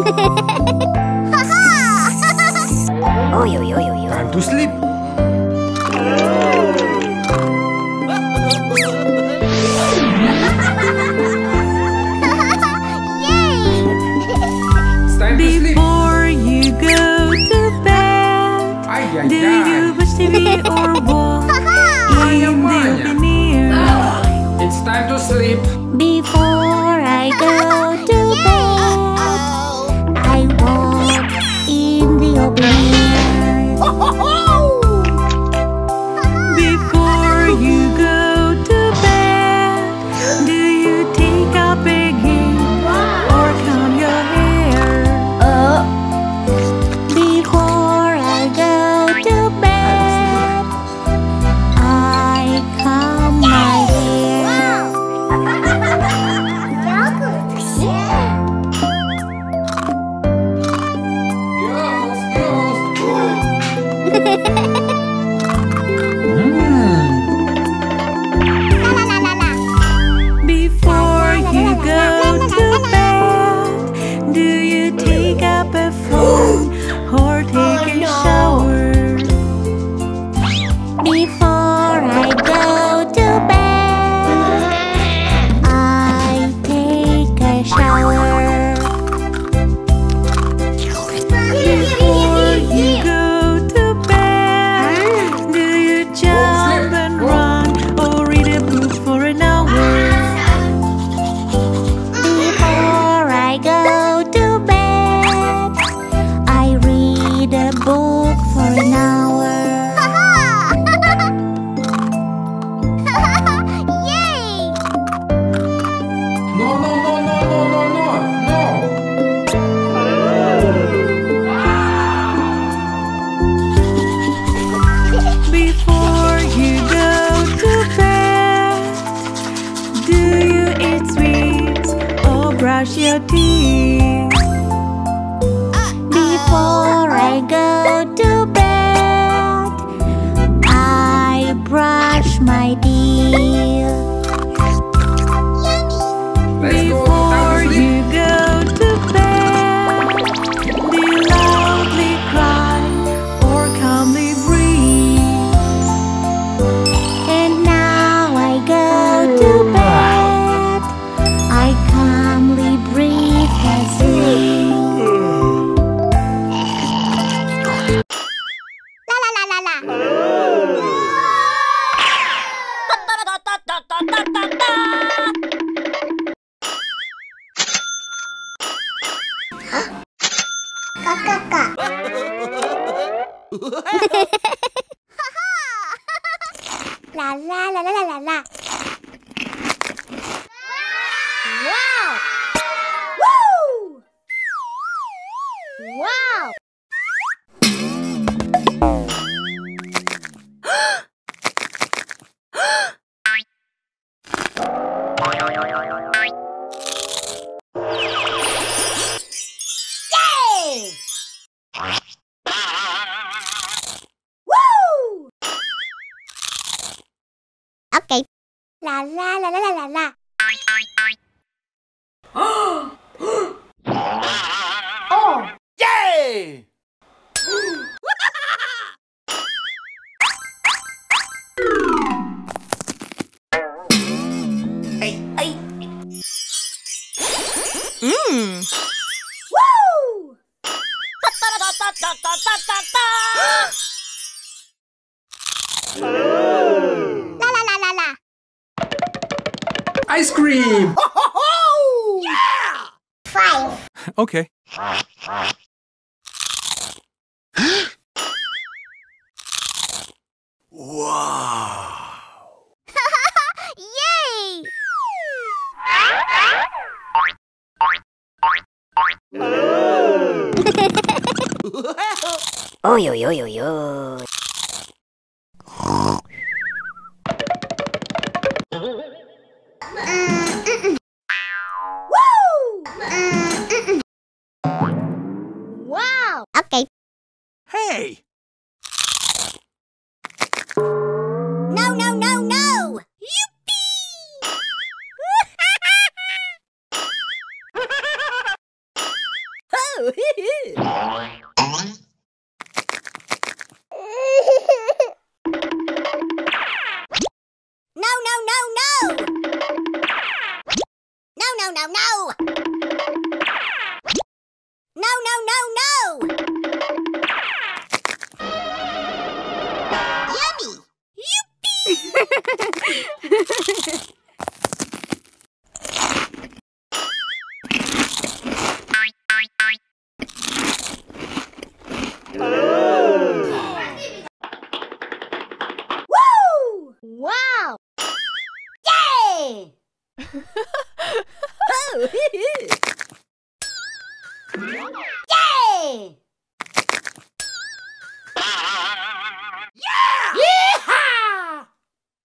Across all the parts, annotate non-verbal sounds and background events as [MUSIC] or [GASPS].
[LAUGHS] oh. [LAUGHS] [LAUGHS] Time to sleep. Before you go to bed, do you? It's time to sleep. Before I go. brush your teeth uh -oh. before I go. la [LAUGHS] la la la la la la. Wow! Woo! Wow! La la la la la la la. [GASPS] oh! Yay! Mmm. cream! [LAUGHS] yeah! Five. Okay. wow. [LAUGHS] Yay! oh, yo, yo, yo, yo. Hey!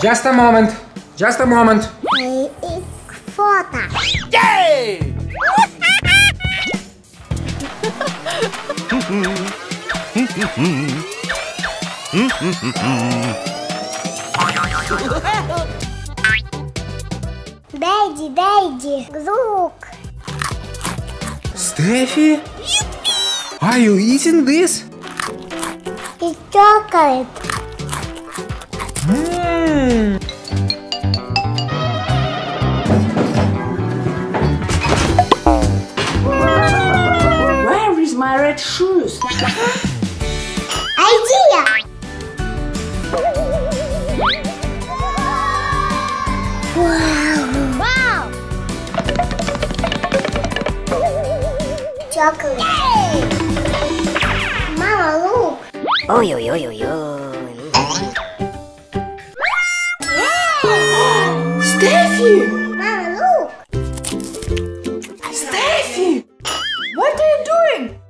Just a moment. Just a moment. it's photo. Yay! Daddy, daddy, звук. Steffi? Are you eating this? It's chocolate. Mmm. Where is my red shoes? Idea! Wow. Wow. Chocolate. Yay! Mama, look. Oy, oy, oy, oy, oy. Steffi!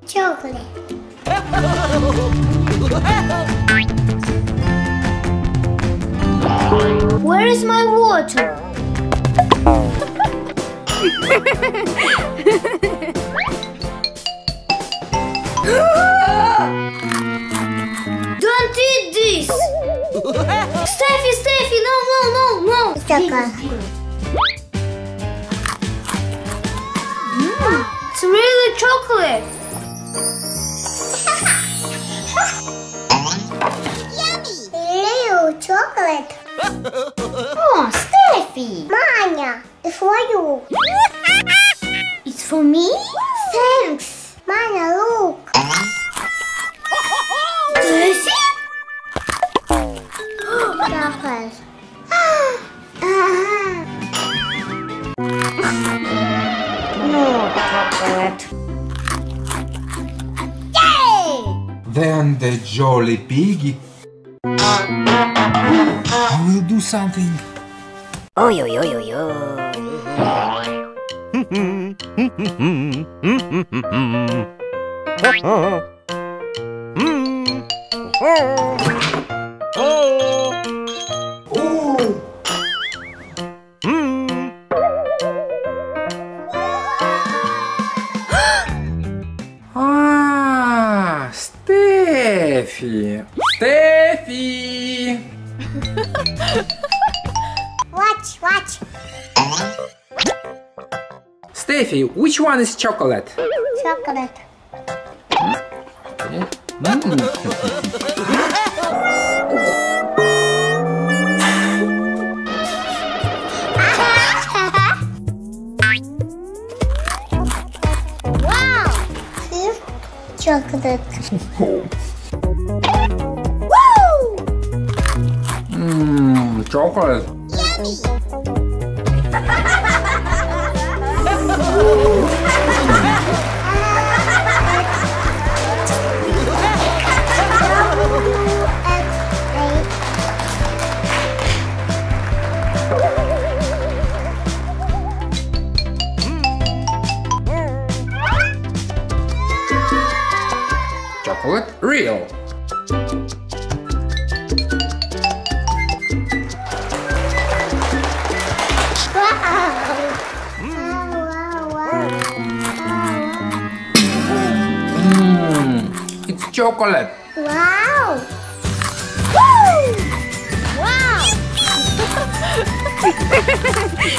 chocolate. [LAUGHS] Where is my water? Don't eat this! Steffi, Steffi, no, no, no, no! Mm, it's really chocolate. Yummy! Real chocolate. [LAUGHS] oh, Steffi! Manya, it's for you. it's for me? Thanks. Manya, look. Do you see? chocolate. uh-huh. No chocolate. Yay! Then the jolly piggy do something. Oy, yo yo. oy, oy. ah, Steffi! Steffi! [LAUGHS] Steffi, which one is chocolate? Chocolate. Okay. Mm. wow. Chocolate. Woo! Mm, chocolate. Chocolate chocolate. Wow! Woo! Wow! [LAUGHS]